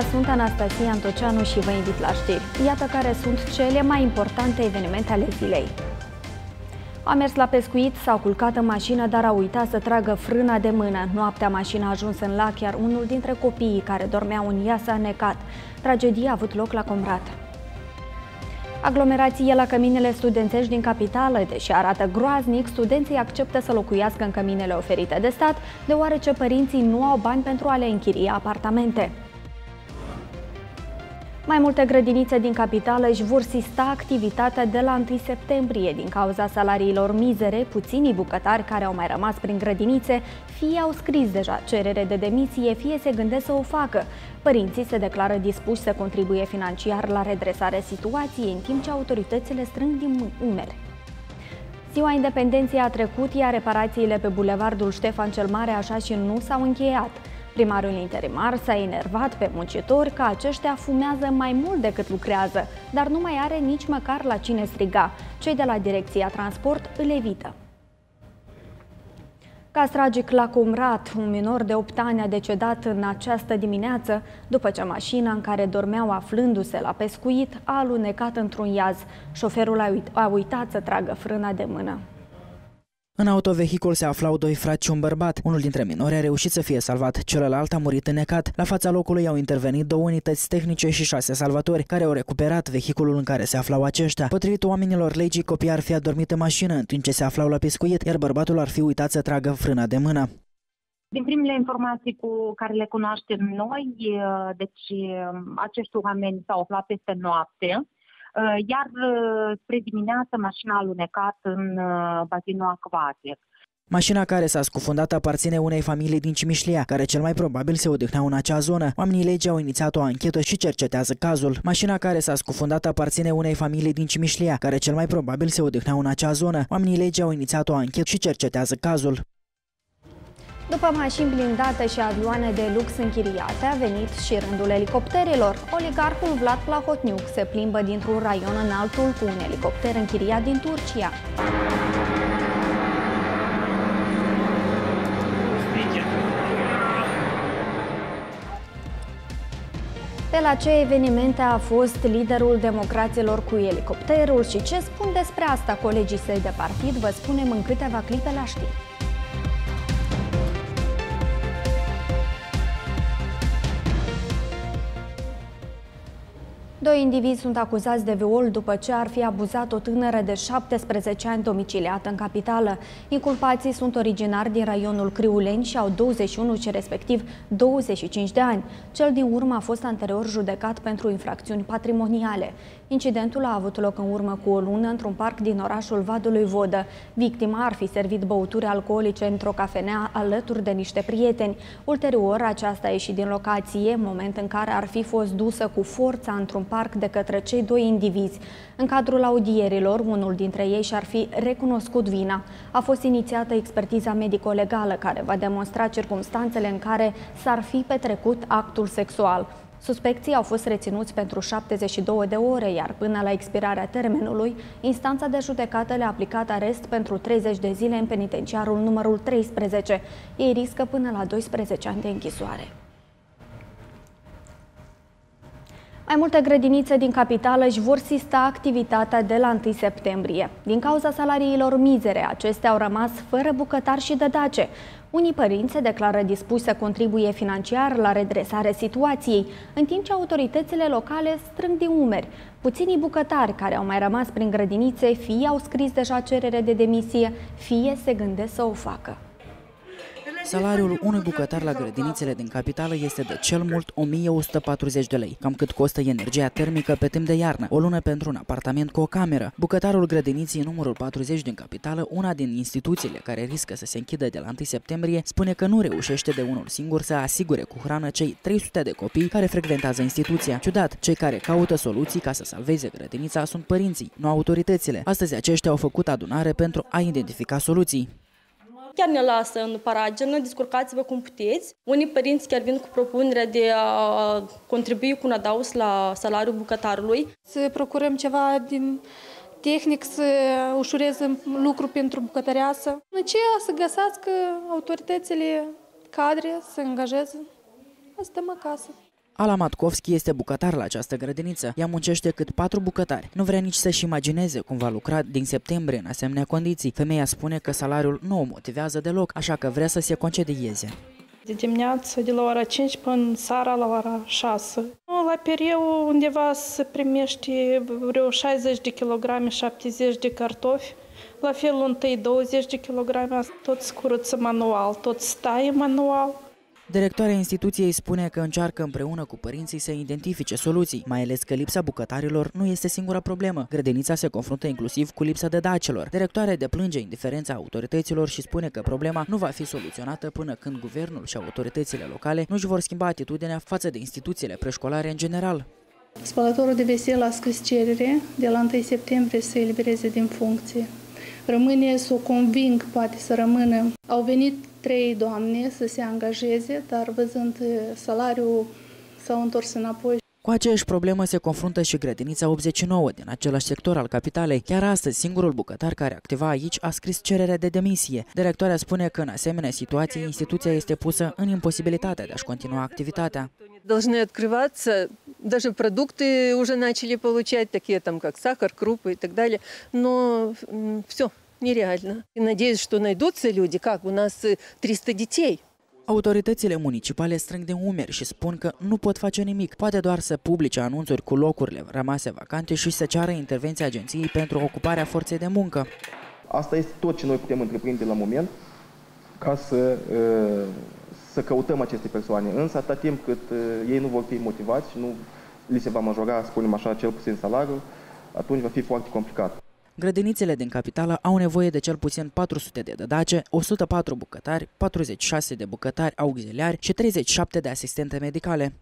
seara, sunt Anastasia Antoceanu și vă invit la știri. Iată care sunt cele mai importante evenimente ale zilei. A mers la pescuit, s-a culcat în mașină, dar a uitat să tragă frâna de mână. Noaptea mașina a ajuns în lac, iar unul dintre copiii care dormeau în ea s-a necat. Tragedia a avut loc la Comrat. Aglomerație la căminele studențești din capitală, deși arată groaznic, studenții acceptă să locuiască în căminele oferite de stat, deoarece părinții nu au bani pentru a le închiria apartamente. Mai multe grădinițe din capitală își vor sista activitatea de la 1 septembrie din cauza salariilor mizere, puținii bucătari care au mai rămas prin grădinițe fie au scris deja cerere de demisie, fie se gândesc să o facă. Părinții se declară dispuși să contribuie financiar la redresarea situației, în timp ce autoritățile strâng din umeri. Ziua Independenței a trecut, iar reparațiile pe bulevardul Ștefan cel Mare așa și nu s-au încheiat. Primarul interimar s-a enervat pe muncitori că aceștia fumează mai mult decât lucrează, dar nu mai are nici măcar la cine striga. Cei de la Direcția Transport îl evită. Caz tragic la Cumrat, un minor de 8 ani a decedat în această dimineață după ce mașina în care dormeau aflându-se la pescuit a alunecat într-un iaz. Șoferul a, uit a uitat să tragă frâna de mână. În autovehicul se aflau doi frați și un bărbat. Unul dintre minori a reușit să fie salvat, celălalt a murit înnecat. La fața locului au intervenit două unități tehnice și șase salvatori, care au recuperat vehiculul în care se aflau aceștia. Potrivit oamenilor legii, copiii ar fi adormit în mașină în timp ce se aflau la pescuit, iar bărbatul ar fi uitat să tragă frâna de mână. Din primele informații cu care le cunoaștem noi, deci acești oameni s-au aflat peste noapte, Uh, iar uh, spre dimineață mașina a alunecat în uh, bazinul acvatic. Mașina care s-a scufundat aparține unei familii din Cimișlia, care cel mai probabil se odihneau în acea zonă. Oamenii legii au inițiat o anchetă și cercetează cazul. Mașina care s-a scufundat aparține unei familii din Cimișlia, care cel mai probabil se odihneau în acea zonă. Oamenii legii au inițiat o anchetă și cercetează cazul. După mașini blindate și avioane de lux închiriate, a venit și rândul elicopterilor. Oligarhul Vlad Plahotniuc se plimbă dintr-un raion în altul cu un elicopter închiriat din Turcia. Pe la ce evenimente a fost liderul democraților cu elicopterul și ce spun despre asta colegii săi de partid, vă spunem în câteva clipe la știri. Doi indivizi sunt acuzați de viol după ce ar fi abuzat o tânără de 17 ani domiciliată în capitală. Inculpații sunt originari din raionul Criuleni și au 21 și respectiv 25 de ani. Cel din urmă a fost anterior judecat pentru infracțiuni patrimoniale. Incidentul a avut loc în urmă cu o lună într-un parc din orașul Vadului Vodă. Victima ar fi servit băuturi alcoolice într-o cafenea alături de niște prieteni. Ulterior, aceasta a ieșit din locație, moment în care ar fi fost dusă cu forța într-un parc de către cei doi indivizi. În cadrul audierilor, unul dintre ei și-ar fi recunoscut vina. A fost inițiată expertiza medico-legală care va demonstra circumstanțele în care s-ar fi petrecut actul sexual. Suspecții au fost reținuți pentru 72 de ore, iar până la expirarea termenului, instanța de judecată le-a aplicat arest pentru 30 de zile în penitenciarul numărul 13. Ei riscă până la 12 ani de închisoare. Mai multe grădinițe din capitală își vor sista activitatea de la 1 septembrie. Din cauza salariilor mizere, acestea au rămas fără bucătar și dădace. Unii părinți se declară dispuși să contribuie financiar la redresarea situației, în timp ce autoritățile locale strâng din umeri. Puținii bucătari care au mai rămas prin grădinițe fie au scris deja cerere de demisie, fie se gândesc să o facă. Salariul unui bucătar la grădinițele din capitală este de cel mult 1140 de lei, cam cât costă energia termică pe timp de iarnă, o lună pentru un apartament cu o cameră. Bucătarul grădiniții numărul 40 din capitală, una din instituțiile care riscă să se închidă de la 1 septembrie, spune că nu reușește de unul singur să asigure cu hrană cei 300 de copii care frecventează instituția. Ciudat, cei care caută soluții ca să salveze grădinița sunt părinții, nu autoritățile. Astăzi aceștia au făcut adunare pentru a identifica soluții chiar ne lasă în paragină, descurcați-vă cum puteți. Unii părinți chiar vin cu propunerea de a contribui cu un adaus la salariul bucătarului. Să procurăm ceva din tehnic să ușureze lucru pentru bucătăreasă. Ce să găsească autoritățile cadre să angajeze. Stăm acasă. Ala Matkovski este bucătar la această grădiniță. Ea muncește cât patru bucătari. Nu vrea nici să-și imagineze cum va lucra din septembrie în asemenea condiții. Femeia spune că salariul nu o motivează deloc, așa că vrea să se concedieze. De dimineață, de la ora 5 până seara la ora 6. La periu undeva se primește vreo 60 de kilograme, 70 de cartofi. La felul întâi 20 de kilograme, tot scurăță manual, tot stai manual. Directoarea instituției spune că încearcă împreună cu părinții să identifice soluții, mai ales că lipsa bucătarilor nu este singura problemă. Grădinița se confruntă inclusiv cu lipsa de dacelor. Directoarea deplânge indiferența autorităților și spune că problema nu va fi soluționată până când guvernul și autoritățile locale nu își vor schimba atitudinea față de instituțiile preșcolare în general. Spălătorul de veselă a scris cerere de la 1 septembrie să elibereze din funcție. Rămâne să o conving, poate să rămână. Au venit trei doamne să se angajeze, dar văzând salariul s-au întors înapoi. Cu aceeași problemă se confruntă și grădinița 89 din același sector al capitalei. Chiar astăzi, singurul bucătar care activa aici a scris cererea de demisie. Directoarea spune că în asemenea situații instituția este pusă în imposibilitatea de a-și continua activitatea. Должны открываться, даже продукты уже начали получать, такие там как сахар, крупы и так далее, но все, нереально. И надеюсь, что найдутся люди, как у нас 300 детей. Autoritățile municipale strâng de umeri și spun că nu pot face nimic, poate doar să publice anunțuri cu locurile rămase vacante și să ceară intervenția agenției pentru ocuparea forței de muncă. Asta este tot ce noi putem întreprinde la moment ca să, să căutăm aceste persoane. Însă, atât timp cât ei nu vor fi motivați și nu li se va majora, spunem așa, cel puțin salariul, atunci va fi foarte complicat. Grădinițele din capitală au nevoie de cel puțin 400 de dădace, 104 bucătari, 46 de bucătari auxiliari și 37 de asistente medicale.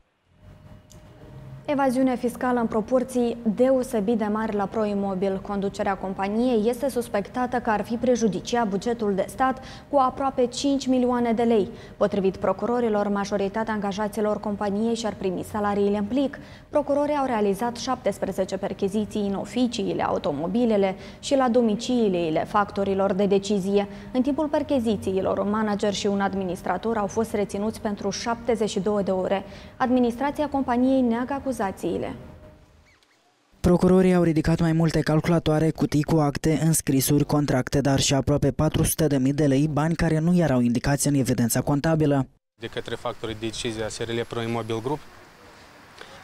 Evaziune fiscală în proporții deosebit de mari la Proimobil. Conducerea companiei este suspectată că ar fi prejudiciat bugetul de stat cu aproape 5 milioane de lei. Potrivit procurorilor, majoritatea angajaților companiei și-ar primi salariile în plic. Procurorii au realizat 17 percheziții în oficiile, automobilele și la domiciliile factorilor de decizie. În timpul perchezițiilor, un manager și un administrator au fost reținuți pentru 72 de ore. Administrația companiei neagă acuzațiile. Procurorii au ridicat mai multe calculatoare, cutii cu acte, înscrisuri, contracte, dar și aproape 400.000 de lei, bani care nu erau indicați în evidența contabilă. De către factorii de decizie a SRL Pro Immobil Group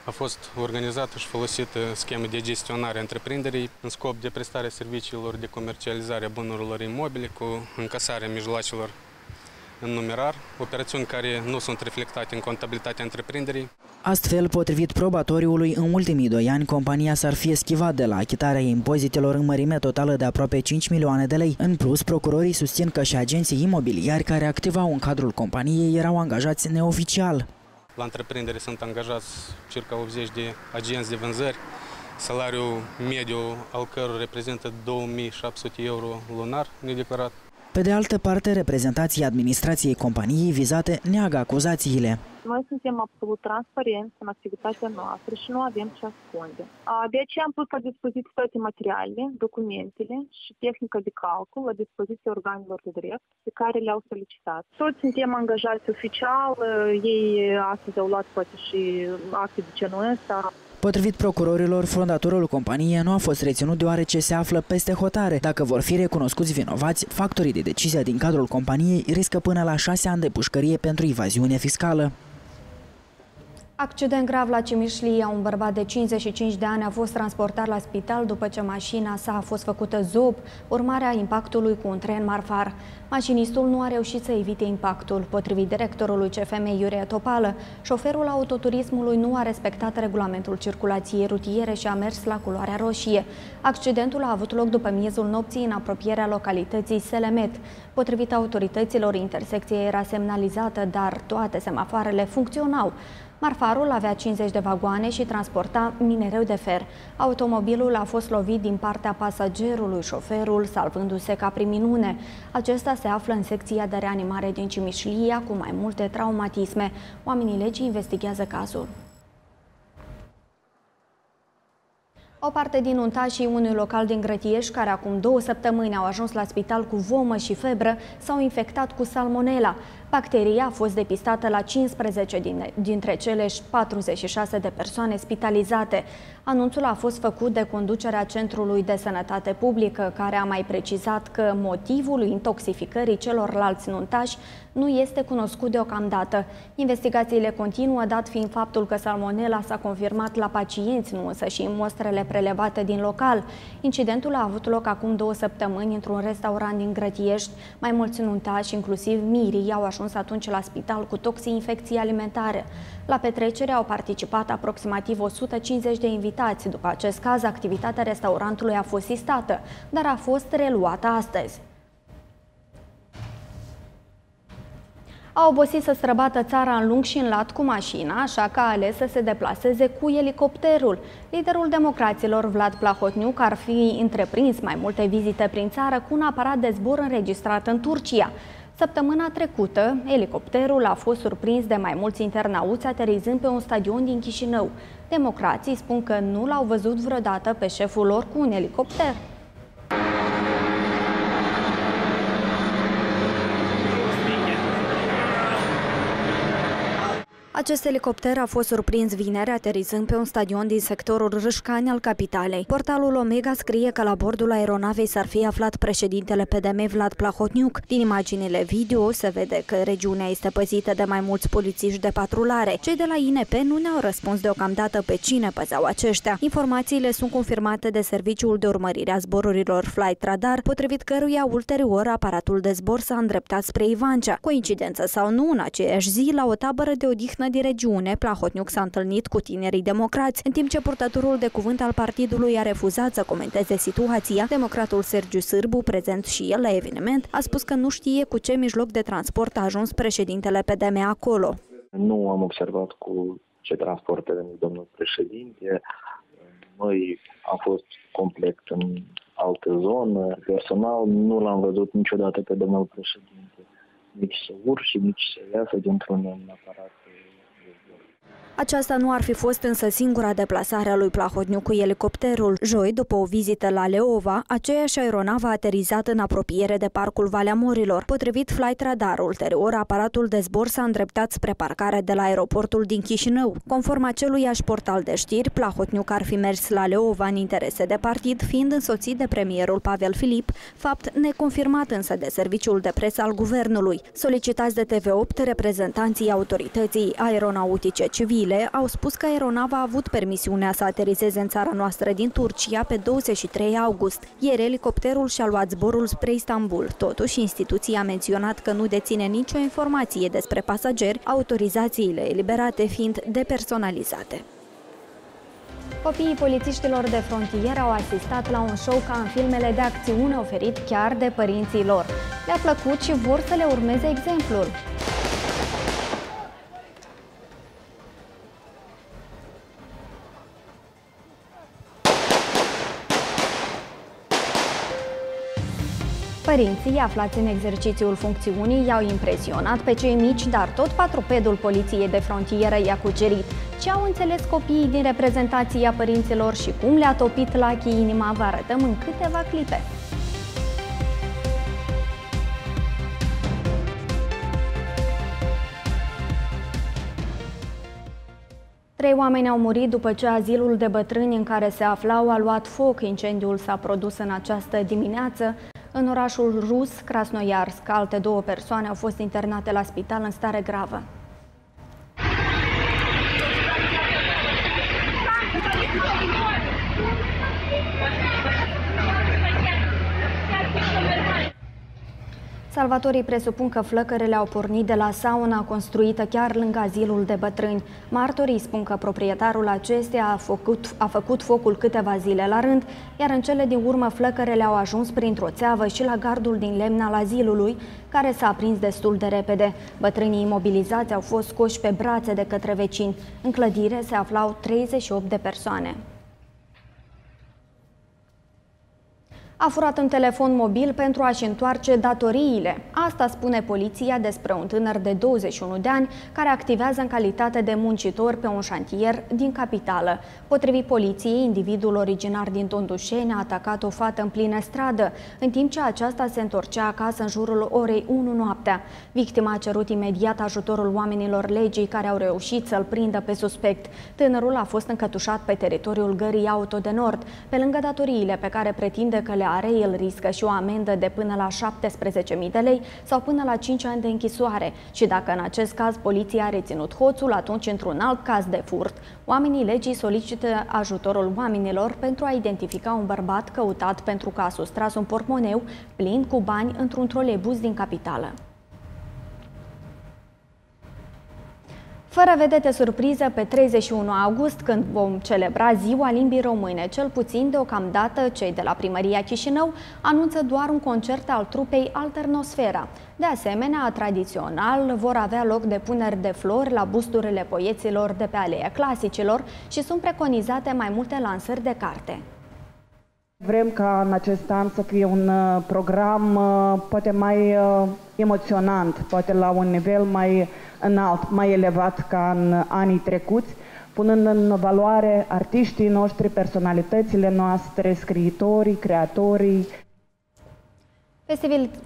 a fost organizată și folosită schemă de gestionare a întreprinderii în scop de prestare serviciilor de comercializare a bunurilor imobile cu încasarea mijloacelor în numerar, operațiuni care nu sunt reflectate în contabilitatea întreprinderii. Astfel, potrivit probatoriului, în ultimii doi ani, compania s-ar fi eschivat de la achitarea impozitelor în mărime totală de aproape 5 milioane de lei. În plus, procurorii susțin că și agenții imobiliari care activau în cadrul companiei erau angajați neoficial. La întreprindere sunt angajați circa 80 de agenți de vânzări, salariul mediu al căror reprezintă 2700 euro lunar nedeclarat. Pe de altă parte, reprezentații administrației companiei vizate neagă acuzațiile. Noi suntem absolut transparenți în activitatea noastră și nu avem ce ascunde. De aceea am pus la dispoziție toate materialele, documentele și tehnica de calcul la dispoziția organelor de drept pe care le-au solicitat. Toți suntem angajați oficial, ei astăzi au luat poate și acte de genul ăsta. Potrivit procurorilor, fondatorul companiei nu a fost reținut deoarece se află peste hotare. Dacă vor fi recunoscuți vinovați, factorii de decizie din cadrul companiei riscă până la șase ani de pușcărie pentru evaziune fiscală. Accident grav la Cimișlia. Un bărbat de 55 de ani a fost transportat la spital după ce mașina sa a fost făcută zob, urmarea impactului cu un tren marfar. Mașinistul nu a reușit să evite impactul. Potrivit directorului CFM Iurie Topală, șoferul autoturismului nu a respectat regulamentul circulației rutiere și a mers la culoarea roșie. Accidentul a avut loc după miezul nopții în apropierea localității Selemet. Potrivit autorităților, intersecția era semnalizată, dar toate semafoarele funcționau. Marfarul avea 50 de vagoane și transporta minereu de fer. Automobilul a fost lovit din partea pasagerului, șoferul salvându-se ca prin minune. Acesta se află în secția de reanimare din Cimișlia cu mai multe traumatisme. Oamenii legii investigează cazul. O parte din untașii unui local din Grătieș, care acum două săptămâni au ajuns la spital cu vomă și febră, s-au infectat cu salmonela. Bacteria a fost depistată la 15 dintre cele 46 de persoane spitalizate. Anunțul a fost făcut de conducerea Centrului de Sănătate Publică, care a mai precizat că motivul intoxificării celorlalți nuntași nu este cunoscut deocamdată. Investigațiile continuă, dat fiind faptul că salmonella s-a confirmat la pacienți, nu însă și în mostrele prelevate din local. Incidentul a avut loc acum două săptămâni într-un restaurant din Grătiești. Mai mulți nuntași, inclusiv mirii, au ajuns atunci la spital cu toxii infecții alimentare. La petrecere au participat aproximativ 150 de invitați. După acest caz, activitatea restaurantului a fost sistată, dar a fost reluată astăzi. A obosit să străbată țara în lung și în lat cu mașina, așa că a ales să se deplaseze cu elicopterul. Liderul democraților, Vlad Plahotniuc, ar fi întreprins mai multe vizite prin țară cu un aparat de zbor înregistrat în Turcia. Săptămâna trecută, elicopterul a fost surprins de mai mulți internauți aterizând pe un stadion din Chișinău. Democrații spun că nu l-au văzut vreodată pe șeful lor cu un elicopter. Acest elicopter a fost surprins vineri aterizând pe un stadion din sectorul Râșcani al capitalei. Portalul Omega scrie că la bordul aeronavei s-ar fi aflat președintele PDM Vlad Plahotniuc. Din imaginile video se vede că regiunea este păzită de mai mulți polițiști de patrulare. Cei de la INP nu ne-au răspuns deocamdată pe cine păzeau aceștia. Informațiile sunt confirmate de Serviciul de Urmărire a Zborurilor Flight Radar, potrivit căruia ulterior aparatul de zbor s-a îndreptat spre Ivancea. Coincidență sau nu, în aceeași zi, la o tabără de odihnă din regiune, Plahotniuc s-a întâlnit cu tinerii democrați, în timp ce purtătorul de cuvânt al partidului a refuzat să comenteze situația. Democratul Sergiu Sârbu, prezent și el la eveniment, a spus că nu știe cu ce mijloc de transport a ajuns președintele PDM acolo. Nu am observat cu ce transport a venit domnul președinte. Noi am fost complet în altă zonă. Personal nu l-am văzut niciodată pe domnul președinte. Nici să urci, nici să iasă dintr-un aparat aceasta nu ar fi fost însă singura deplasare a lui Plahotniuc cu elicopterul. Joi, după o vizită la Leova, aceeași aeronavă a aterizat în apropiere de parcul Valea Morilor. Potrivit Flight Radar, ulterior, aparatul de zbor s-a îndreptat spre parcarea de la aeroportul din Chișinău. Conform aceluiași portal de știri, Plahotniuc ar fi mers la Leova în interese de partid, fiind însoțit de premierul Pavel Filip, fapt neconfirmat însă de serviciul de presă al guvernului. Solicitați de TV8, reprezentanții autorității aeronautice civile Zile au spus că aeronava a avut permisiunea să aterizeze în țara noastră din Turcia pe 23 august. Ieri elicopterul și-a luat zborul spre Istanbul. Totuși, instituția a menționat că nu deține nicio informație despre pasageri, autorizațiile eliberate fiind depersonalizate. Copiii polițiștilor de frontieră au asistat la un show ca în filmele de acțiune oferit chiar de părinții lor. Le-a plăcut și vor să le urmeze exemplul. Părinții aflați în exercițiul funcțiunii i-au impresionat pe cei mici, dar tot patropedul poliției de frontieră i-a cucerit. Ce au înțeles copiii din reprezentația părinților și cum le-a topit Lachi inima, vă arătăm în câteva clipe. Trei oameni au murit după ce azilul de bătrâni în care se aflau a luat foc. Incendiul s-a produs în această dimineață. În orașul rus, Krasnoiarsk, alte două persoane au fost internate la spital în stare gravă. Salvatorii presupun că flăcărele au pornit de la sauna construită chiar lângă azilul de bătrâni. Martorii spun că proprietarul acesteia a făcut, a făcut focul câteva zile la rând, iar în cele din urmă flăcărele au ajuns printr-o țeavă și la gardul din lemn al azilului, care s-a aprins destul de repede. Bătrânii imobilizați au fost scoși pe brațe de către vecini. În clădire se aflau 38 de persoane. A furat un telefon mobil pentru a-și întoarce datoriile. Asta spune poliția despre un tânăr de 21 de ani care activează în calitate de muncitor pe un șantier din capitală. Potrivit poliției, individul originar din Tondușeni a atacat o fată în plină stradă, în timp ce aceasta se întorcea acasă în jurul orei 1 noaptea. Victima a cerut imediat ajutorul oamenilor legii care au reușit să-l prindă pe suspect. Tânărul a fost încătușat pe teritoriul Gării Auto de Nord, pe lângă datoriile pe care pretinde că le are, el riscă și o amendă de până la 17.000 de lei sau până la 5 ani de închisoare. Și dacă în acest caz poliția a reținut hoțul, atunci într-un alt caz de furt, oamenii legii solicită ajutorul oamenilor pentru a identifica un bărbat căutat pentru că a sustras un portmoneu plin cu bani într-un trolebuz din capitală. Fără vedete surpriză, pe 31 august, când vom celebra Ziua Limbii Române, cel puțin deocamdată cei de la Primăria Chișinău anunță doar un concert al trupei Alternosfera. De asemenea, tradițional vor avea loc depuneri de flori la busturile poeților de pe Aleea Clasicilor și sunt preconizate mai multe lansări de carte. Vrem ca în acest an să fie un uh, program uh, poate mai uh, emoționant, poate la un nivel mai înalt, mai elevat ca în anii trecuți, punând în valoare artiștii noștri, personalitățile noastre, scriitorii, creatorii,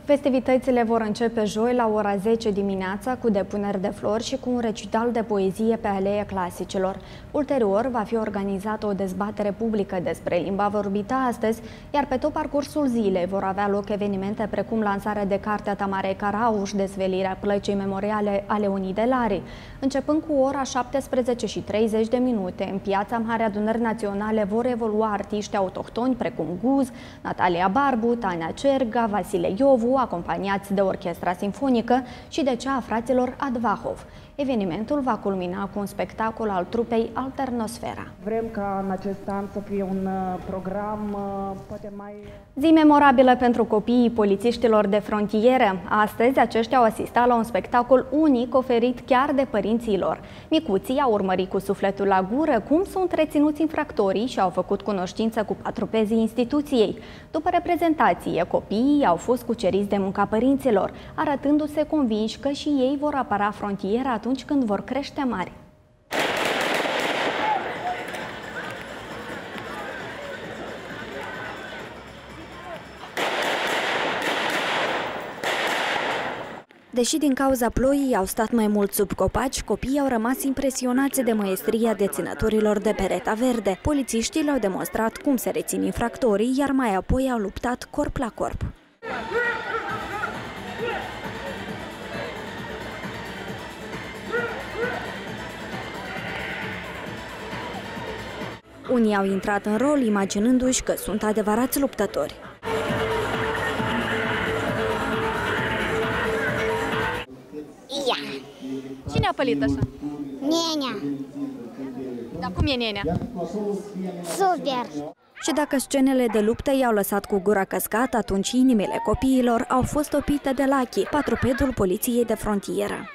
Festivitățile vor începe joi la ora 10 dimineața cu depuneri de flori și cu un recital de poezie pe aleea clasicilor. Ulterior va fi organizată o dezbatere publică despre limba vorbită astăzi, iar pe tot parcursul zilei vor avea loc evenimente precum lansarea de cartea Tamare Carauș, desvelirea plăcii memoriale ale Unii de Lari. Începând cu ora 17 și 30 de minute, în piața Marea Adunări Naționale vor evolua artiști autohtoni precum Guz, Natalia Barbu, Tania Cerga, Vasile Vasile Iovu, acompaniați de orchestra sinfonică și de cea a fraților Advahov. Evenimentul va culmina cu un spectacol al trupei Alternosfera. Vrem ca în acest an să fie un uh, program uh, poate mai... Zi memorabilă pentru copiii polițiștilor de frontieră. Astăzi aceștia au asistat la un spectacol unic oferit chiar de părinții lor. Micuții au urmărit cu sufletul la gură cum sunt reținuți infractorii și au făcut cunoștință cu patropezii instituției. După reprezentație, copiii au fost cuceriți de munca părinților, arătându-se convinși că și ei vor apăra frontiera atunci când vor crește mari. Deși din cauza ploii au stat mai mult sub copaci, copiii au rămas impresionați de maestria deținătorilor de pereta verde. Polițiștii le-au demonstrat cum se rețin infractorii, iar mai apoi au luptat corp la corp. Unii au intrat în rol imaginându-și că sunt adevărați luptători. Ia. Cine a pălit așa? Nenea. Dar cum e nenea? Super. Și dacă scenele de luptă i-au lăsat cu gura căscată, atunci inimile copiilor au fost topite de Lachi, patropedul poliției de frontieră.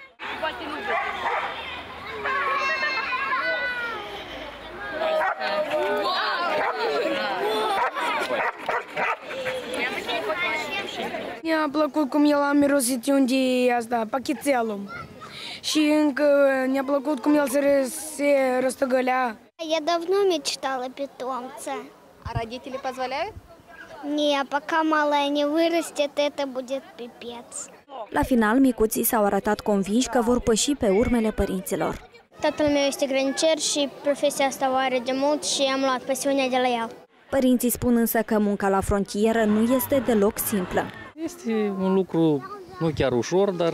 Mi-a plăcut cum el a mirosit unde asta, pachetelul. Și încă ne-a plăcut cum el se, se răstăgălea. Я давно мечтала питомца. А родители позволяют? Не, пока малая не вырастет, это будет пипец. La final, micuții s-au arătat convinși că vor păși pe urmele părinților. Tatăl meu este grănicer și profesia asta o are de mult și am luat pasiunea de la el. Părinții spun însă că munca la frontieră nu este deloc simplă. Este un lucru nu chiar ușor, dar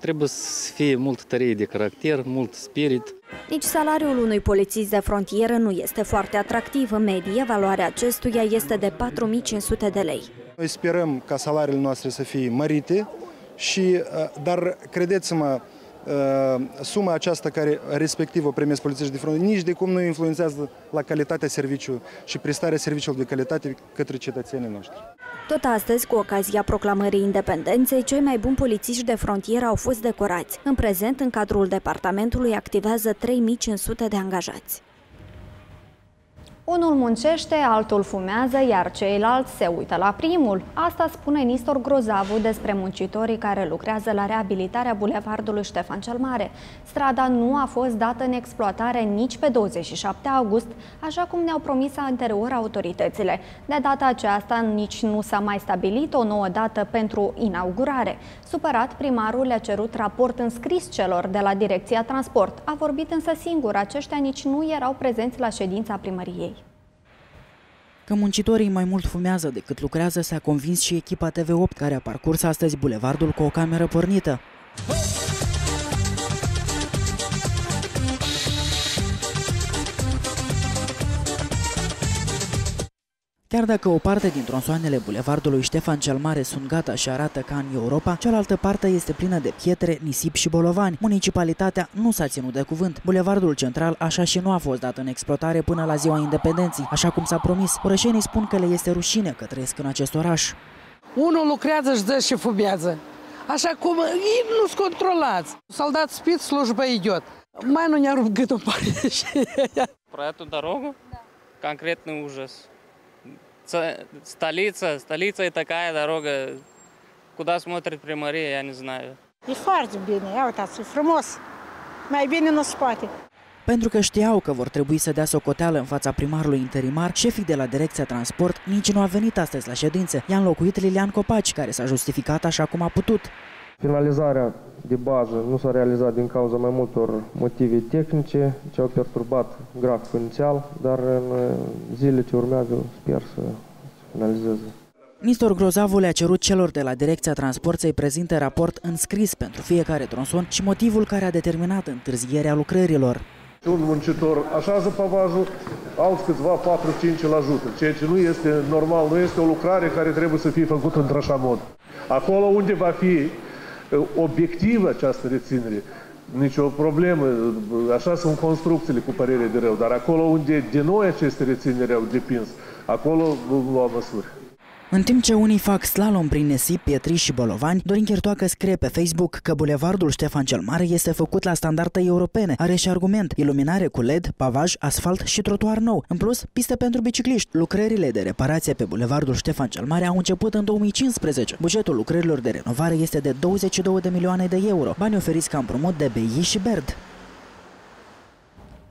trebuie să fie mult tărie de caracter, mult spirit. Nici salariul unui polițist de frontieră nu este foarte atractiv. În medie, valoarea acestuia este de 4500 de lei. Noi sperăm ca salariile noastre să fie mărite, și, dar credeți-mă, suma aceasta care respectiv o primesc polițiști de front nici de cum nu influențează la calitatea serviciului și prestarea serviciilor de calitate către cetățenii noștri. Tot astăzi, cu ocazia proclamării independenței, cei mai buni polițiști de frontieră au fost decorați. În prezent, în cadrul departamentului activează 3500 de angajați. Unul muncește, altul fumează, iar ceilalți se uită la primul. Asta spune Nistor Grozavu despre muncitorii care lucrează la reabilitarea bulevardului Ștefan cel Mare. Strada nu a fost dată în exploatare nici pe 27 august, așa cum ne-au promis anterior autoritățile. De data aceasta nici nu s-a mai stabilit o nouă dată pentru inaugurare. Supărat, primarul le-a cerut raport înscris celor de la Direcția Transport. A vorbit însă singur, aceștia nici nu erau prezenți la ședința primăriei. Că muncitorii mai mult fumează decât lucrează s-a convins și echipa TV8 care a parcurs astăzi bulevardul cu o cameră pornită. Chiar dacă o parte din tronsoanele bulevardului Ștefan cel Mare sunt gata și arată ca în Europa, cealaltă parte este plină de pietre, nisip și bolovani. Municipalitatea nu s-a ținut de cuvânt. Bulevardul central așa și nu a fost dat în exploatare până la ziua independenței, așa cum s-a promis. Orășenii spun că le este rușine că trăiesc în acest oraș. Unul lucrează și dă și fumează. Așa cum ei nu sunt controlați. Soldat spit, служба идет. Mai nu ne-a rupt gâtul pare și Про эту дорогу? Да. Конкретный ужас. Столица, столица и такая дорога. Куда смотрит примария, я не знаю. E foarte bine, ia uitați, e frumos. Mai bine nu se poate. Pentru că știau că vor trebui să dea socoteală în fața primarului interimar, șefii de la Direcția Transport nici nu a venit astăzi la ședință. I-a înlocuit Lilian Copaci, care s-a justificat așa cum a putut. Finalizarea de bază nu s-a realizat din cauza mai multor motive tehnice ce au perturbat graficul inițial, dar în zilele ce urmează sper să finalizeze. Nistor Grozavu le-a cerut celor de la Direcția Transport să-i prezinte raport înscris pentru fiecare tronson și motivul care a determinat întârzierea lucrărilor. Un muncitor așează pavajul, alți câțiva 4-5 îl ajută, ceea ce nu este normal, nu este o lucrare care trebuie să fie făcută într-așa mod. Acolo unde va fi obiectivă această reținere, nicio problemă, așa sunt construcțiile cu părere de rău, dar acolo unde de noi aceste reținere au depins, acolo vom lua măsuri. În timp ce unii fac slalom prin nesip, pietri și bolovani, Dorin Chertoacă scrie pe Facebook că bulevardul Ștefan cel Mare este făcut la standarde europene. Are și argument, iluminare cu LED, pavaj, asfalt și trotuar nou. În plus, piste pentru bicicliști. Lucrările de reparație pe bulevardul Ștefan cel Mare au început în 2015. Bugetul lucrărilor de renovare este de 22 de milioane de euro, bani oferiți ca împrumut de BI și BERD.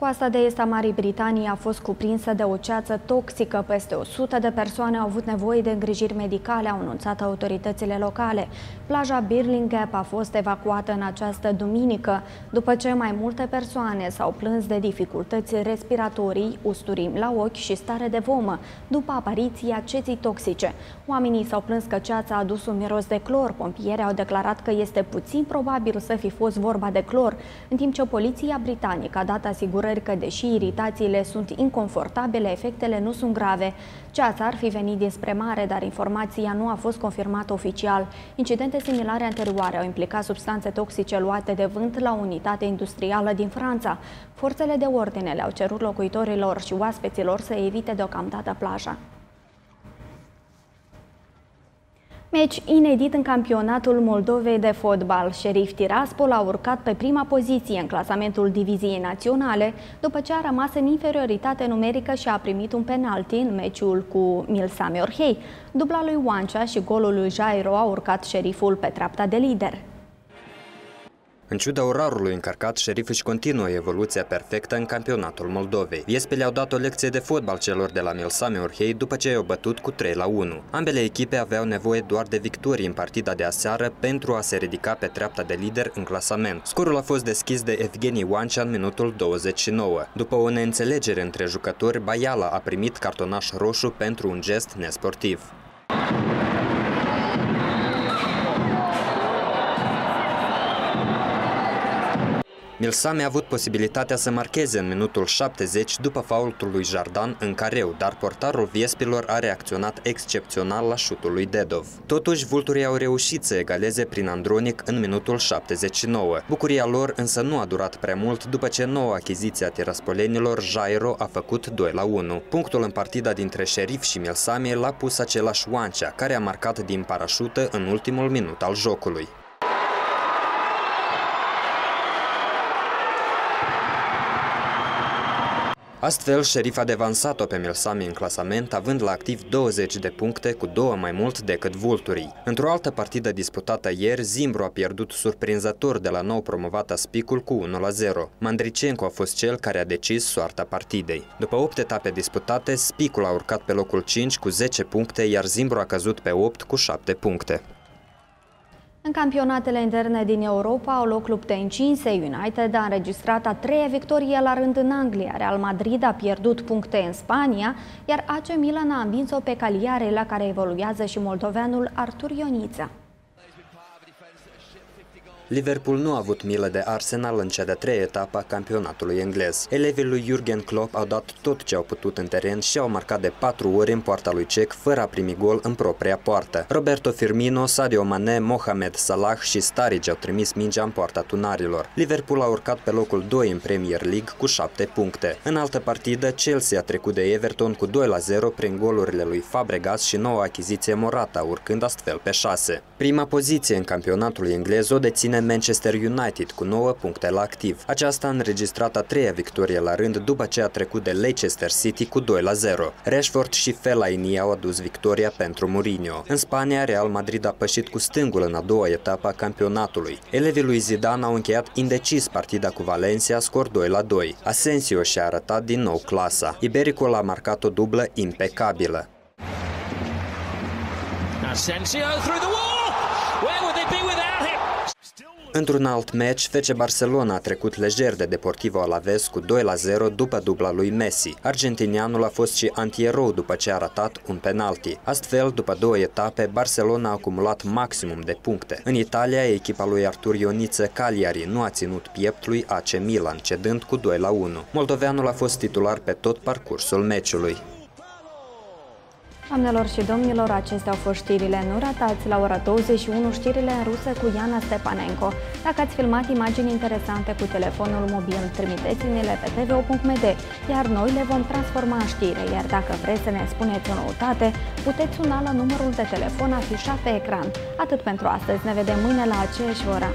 Coasta de est a Marii Britanii a fost cuprinsă de o ceață toxică. Peste 100 de persoane au avut nevoie de îngrijiri medicale, au anunțat autoritățile locale. Plaja Birling Gap a fost evacuată în această duminică, după ce mai multe persoane s-au plâns de dificultăți respiratorii, usturimi la ochi și stare de vomă, după apariția ceții toxice. Oamenii s-au plâns că ceața a adus un miros de clor. Pompierii au declarat că este puțin probabil să fi fost vorba de clor, în timp ce poliția britanică a dat asigurări asigurări că, deși iritațiile sunt inconfortabile, efectele nu sunt grave. Ceața ar fi venit dinspre mare, dar informația nu a fost confirmată oficial. Incidente similare anterioare au implicat substanțe toxice luate de vânt la o unitate industrială din Franța. Forțele de ordine le-au cerut locuitorilor și oaspeților să evite deocamdată plaja. Meci inedit în campionatul Moldovei de fotbal. Șerif Tiraspol a urcat pe prima poziție în clasamentul diviziei naționale, după ce a rămas în inferioritate numerică și a primit un penalti în meciul cu Milsame Orhei. Dubla lui Oancea și golul lui Jairo a urcat șeriful pe treapta de lider. În ciuda orarului încărcat, șerif își continuă evoluția perfectă în campionatul Moldovei. Viespele au dat o lecție de fotbal celor de la Milsame Orhei după ce i-au bătut cu 3 la 1. Ambele echipe aveau nevoie doar de victorii în partida de aseară pentru a se ridica pe treapta de lider în clasament. Scorul a fost deschis de Evgeni Wancea în minutul 29. După o neînțelegere între jucători, Baiala a primit cartonaș roșu pentru un gest nesportiv. Milsame a avut posibilitatea să marcheze în minutul 70 după faultul lui Jardan în careu, dar portarul Viespilor a reacționat excepțional la șutul lui Dedov. Totuși, vulturii au reușit să egaleze prin Andronic în minutul 79. Bucuria lor însă nu a durat prea mult după ce noua achiziție a tiraspolenilor, Jairo, a făcut 2 la 1. Punctul în partida dintre Șerif și Milsame l-a pus același Oancea, care a marcat din parașută în ultimul minut al jocului. Astfel, Sheriff a devansat-o pe Milsami în clasament, având la activ 20 de puncte, cu două mai mult decât Vulturii. Într-o altă partidă disputată ieri, Zimbru a pierdut surprinzător de la nou promovata Spicul cu 1-0. Mandricenco a fost cel care a decis soarta partidei. După 8 etape disputate, Spicul a urcat pe locul 5 cu 10 puncte, iar Zimbru a căzut pe 8 cu 7 puncte. În campionatele interne din Europa au loc lupte încinse. United a înregistrat a treia victorie la rând în Anglia. Real Madrid a pierdut puncte în Spania, iar AC Milan a învins-o pe Caliare, la care evoluează și moldoveanul Artur Ioniță. Liverpool nu a avut milă de Arsenal în cea de-a treia etapă a campionatului englez. Elevii lui Jurgen Klopp au dat tot ce au putut în teren și au marcat de patru ori în poarta lui Cec fără a primi gol în propria poartă. Roberto Firmino, Sadio Mane, Mohamed Salah și Sturridge au trimis mingea în poarta tunarilor. Liverpool a urcat pe locul 2 în Premier League cu 7 puncte. În altă partidă, Chelsea a trecut de Everton cu 2 la 0 prin golurile lui Fabregas și noua achiziție Morata, urcând astfel pe 6. Prima poziție în campionatul englez o deține Manchester United cu 9 puncte la activ. Aceasta a înregistrat a treia victorie la rând după ce a trecut de Leicester City cu 2 la 0. Rashford și Fellaini au adus victoria pentru Mourinho. În Spania, Real Madrid a pășit cu stângul în a doua etapă a campionatului. Elevii lui Zidane au încheiat indecis partida cu Valencia, scor 2 la 2. Asensio și-a arătat din nou clasa. Ibericul a marcat o dublă impecabilă. Asensio through the wall! Într-un alt meci, FC Barcelona a trecut lejer de Deportivo Alaves cu 2 la 0 după dubla lui Messi. Argentinianul a fost și antierou după ce a ratat un penalti. Astfel, după două etape, Barcelona a acumulat maximum de puncte. În Italia, echipa lui Artur Ioniță Cagliari nu a ținut piept lui AC Milan, cedând cu 2 la 1. Moldoveanul a fost titular pe tot parcursul meciului. Doamnelor și domnilor, acestea au fost știrile. Nu ratați la ora 21 știrile în rusă cu Iana Stepanenko. Dacă ați filmat imagini interesante cu telefonul mobil, trimiteți-ne-le pe tvo.md, iar noi le vom transforma în știre. Iar dacă vreți să ne spuneți o noutate, puteți suna la numărul de telefon afișat pe ecran. Atât pentru astăzi. Ne vedem mâine la aceeași oră.